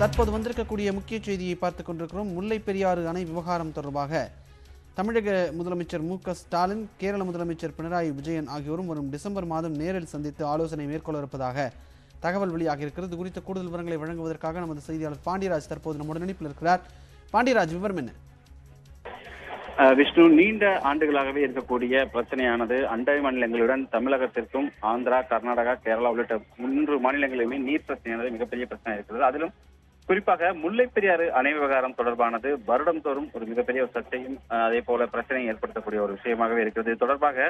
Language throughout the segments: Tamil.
தற்போது வந்திருக்கக்கூடிய முக்கிய செய்தியை பார்த்துக் கொண்டிருக்கிறோம். முல்லை பெரியாறு அணை விவகாரம் தொடர்பாக தமிழக முதலமைச்சர் மு க ஸ்டாலின் கேரள முதலமைச்சர் பினராயி விஜயன் ஆகியோரும் வரும் டிசம்பர் மாதம் நேரில் சந்தித்து ஆலோசனை மேற்கொள்ள இருப்பதாக தகவல் வெளியாக இருக்கிறது குறித்த கூடுதல் விவரங்களை வழங்குவதற்காக நமது செய்தியாளர் பாண்டியராஜ் தற்போது நம்முடன் இணைப்பில் இருக்கிறார். பாண்டியராஜ் விவரம் என்ன? விஷ்ணு நீண்ட ஆண்டுகளாகவே இருக்கக்கூடிய பிரச்சனையானது அண்டை மாநிலங்களுடன் தமிழகத்திற்கும் ஆந்திரா கர்நாடகா கேரளா உள்ளிட்ட மூன்று மாநிலங்களிலுமே நீர் பிரச்சனையானது மிகப்பெரிய பிரச்சனை இருக்கிறது. அதிலும் குறிப்பாக முல்லை பெரியாறு அணை விவகாரம் தொடர்பானது வருடம் தோறும் ஒரு மிகப்பெரிய ஒரு சர்ச்சையும் அதே போல பிரச்சனையும் ஏற்படுத்தக்கூடிய ஒரு விஷயமாகவே இருக்கிறது. தொடர்பாக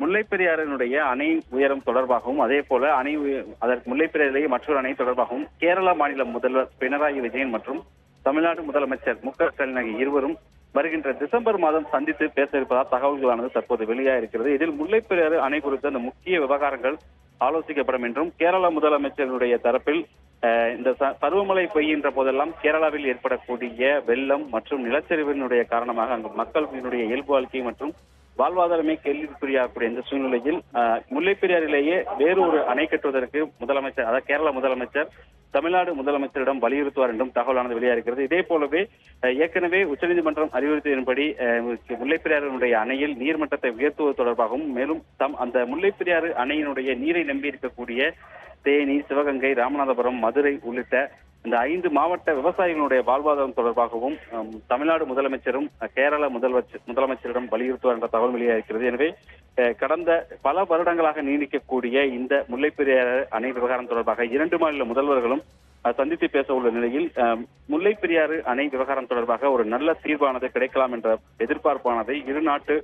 முல்லைப் பெரியாறினுடைய அணை உயரம் தொடர்பாகவும் அதே போல அணை அதற்கு முல்லைப் பெரியாறிலேயே மற்றொரு அணை தொடர்பாகவும் கேரள மாநில முதல்வர் பினராயி விஜயன் மற்றும் தமிழ்நாடு முதலமைச்சர் மு க ஸ்டாலின் ஆகிய இருவரும் வருகின்ற டிசம்பர் மாதம் சந்தித்து பேச இருப்பதால் தகவல்களானது தற்போது வெளியாக இருக்கிறது இதில் முல்லை பெரியாறு அணை குறித்த அந்த முக்கிய விவகாரங்கள் ஆலோசிக்கப்படும் என்றும் கேரள முதலமைச்சருடைய தரப்பில் இந்த பருவமழை பெய்கின்ற போதெல்லாம் கேரளாவில் ஏற்படக்கூடிய வெள்ளம் மற்றும் நிலச்சரிவினுடைய காரணமாக அங்கு மக்களினுடைய இயல்பு வாழ்க்கை மற்றும் வாழ்வாதாரமே கேள்விக்குறியாகக்கூடிய இந்த சூழ்நிலையில் முல்லைப்பெரியாரிலேயே வேறு ஒரு அணை கட்டுவதற்கு முதலமைச்சர் அதாவது கேரள முதலமைச்சர் தமிழ்நாடு முதலமைச்சரிடம் வலியுறுத்துவார் என்றும் தகவலானது வெளியாகிறது. இதே போலவே ஏற்கனவே உச்சநீதிமன்றம் அறிவுறுத்தியதன்படி அஹ், அணையில் நீர்மட்டத்தை உயர்த்துவது தொடர்பாகவும் மேலும் தம் அந்த முல்லைப்பெரியாறு அணையினுடைய நீரை நம்பியிருக்கக்கூடிய தேனி சிவகங்கை ராமநாதபுரம் மதுரை உள்ளிட்ட இந்த ஐந்து மாவட்ட விவசாயிகளுடைய வாழ்வாதாரம் தொடர்பாகவும் தமிழ்நாடு முதலமைச்சரும் கேரள முதல்வர் முதலமைச்சரிடம் வலியுறுத்துவார் என்ற தகவல் வெளியாகிறது எனவே கடந்த பல வருடங்களாக நீடிக்கக்கூடிய இந்த முல்லைப்பெரியாறு அணை விவகாரம் தொடர்பாக இரண்டு மாநில முதல்வர்களும் சந்தித்து பேச உள்ள நிலையில் அஹ், பெரியாறு அணை விவகாரம் தொடர்பாக ஒரு நல்ல தீர்வானது கிடைக்கலாம் என்ற எதிர்பார்ப்பானது இரு நாட்டு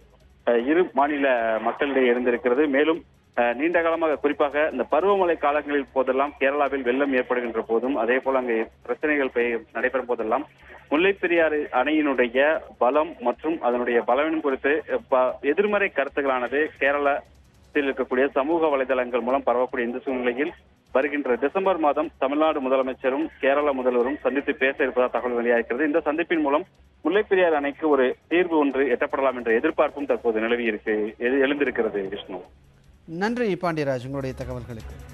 அஹ், இரு மாநில மக்களிடையே இருந்திருக்கிறது. மேலும் நீண்ட காலமாக குறிப்பாக இந்த பருவமழை காலங்களில் போதெல்லாம் கேரளாவில் வெள்ளம் ஏற்படுகின்ற போதும் அதே போல அங்கே பிரச்சனைகள் நடைபெறும் போதெல்லாம் முல்லைப்பெரியாறு அணையினுடைய பலம் மற்றும் அதனுடைய பலவீனம் குறித்து எதிர்மறை கருத்துக்களானது கேரளத்தில் இருக்கக்கூடிய சமூக வலைதளங்கள் மூலம் பரவக்கூடிய இந்த சூழ்நிலையில் வருகின்ற டிசம்பர் மாதம் தமிழ்நாடு முதலமைச்சரும் கேரள முதல்வரும் சந்தித்து பேச இருப்பதாக தகவல் வெளியாகிறது. இந்த சந்திப்பின் மூலம் முல்லைப்பெரியாறு அணைக்கு ஒரு தீர்வு ஒன்று எட்டப்படலாம் என்ற எதிர்பார்ப்பும் தற்போது நிலவி இருக்கு எழுந்திருக்கிறது விஷ்ணு. நன்றி பாண்டியராஜ் உங்களுடைய தகவல்களுக்கு.